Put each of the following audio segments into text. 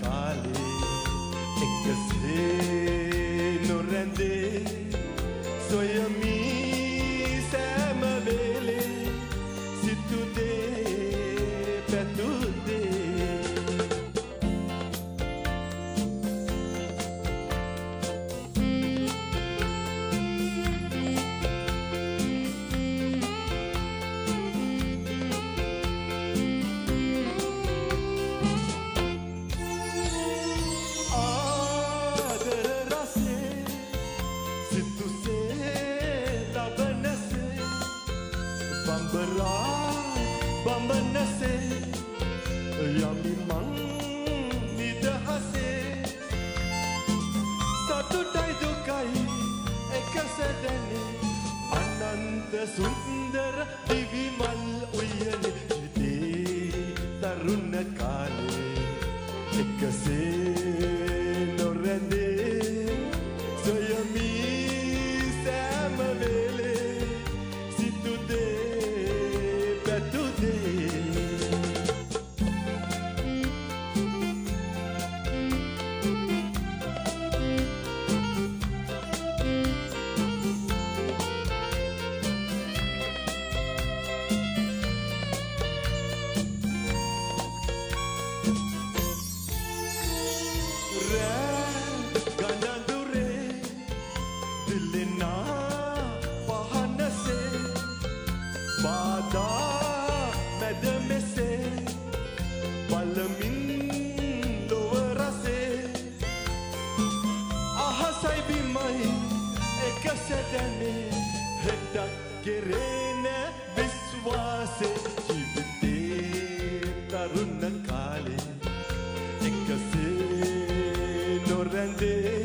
කාලේ එකසේ නොරැඳේ සොයමී බම්බරා බම්බනසේ යමි මං නිදහසේ සතුටයි දුකයි එකසැදැනේ අනන්ත සුන්දර දිවිමල් උයන හිතේ තරුණ කාලේ එකසේ දිලෙනා පහනසේ බාදා මැද මෙසේ බලමින් ලොවරසේ අහසයි බිමයි එක සැදැනේ හෙටක් කෙරේන විශ්වාසේ ජීවිතේ තරුණ කාලේ එකසේ නොරැඳේ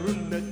ජීවිතේ